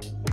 Bye.